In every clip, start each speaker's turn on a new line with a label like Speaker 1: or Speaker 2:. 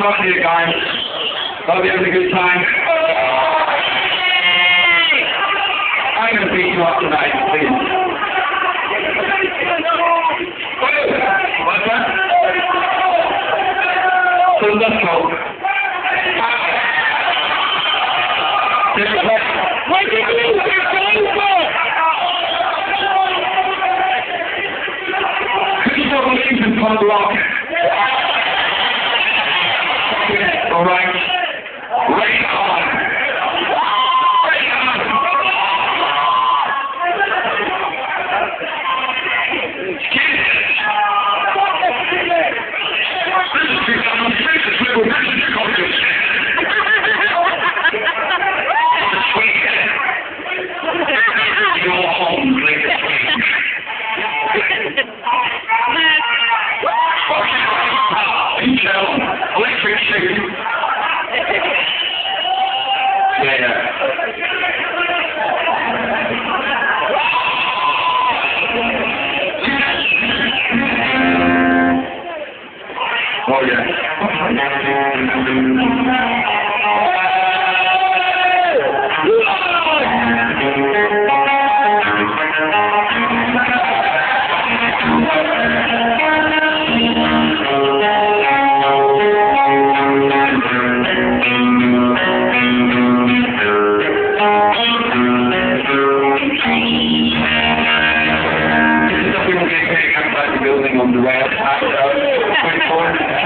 Speaker 1: talking to you guys. Hope you're having a good time. I'm going to beat you up tonight, please. What's that? So let's go.
Speaker 2: What did you use your phone for?
Speaker 1: Could you not believe in punk rock? All right. Oh, yeah, yeah. The way up. Uh, 24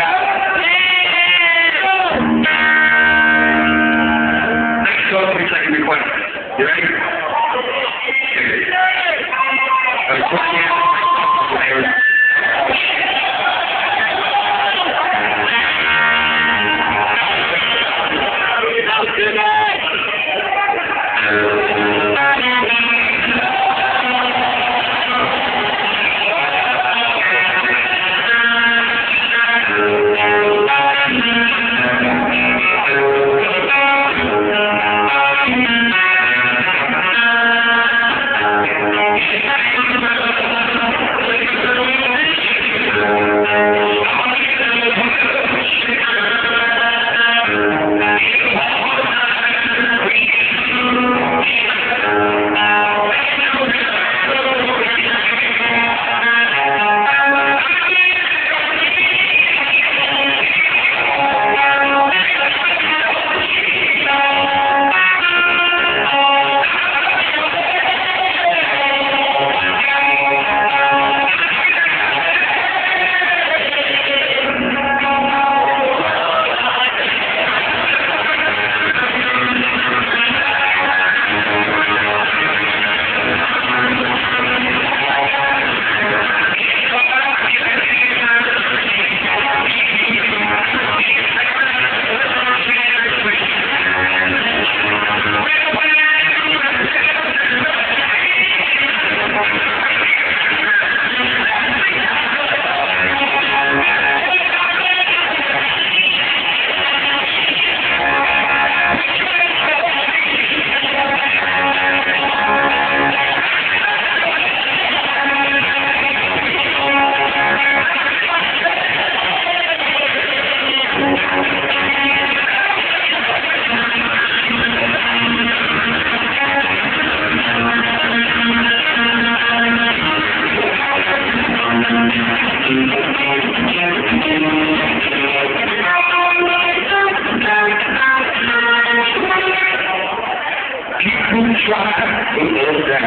Speaker 1: People try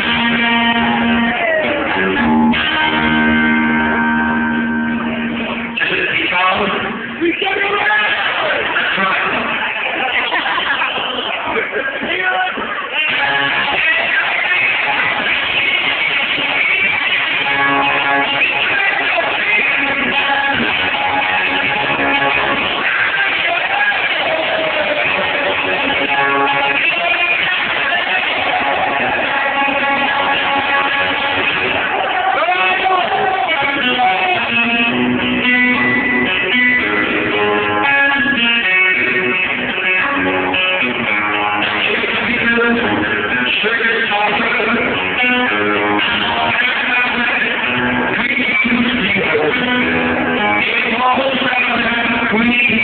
Speaker 1: to Hey,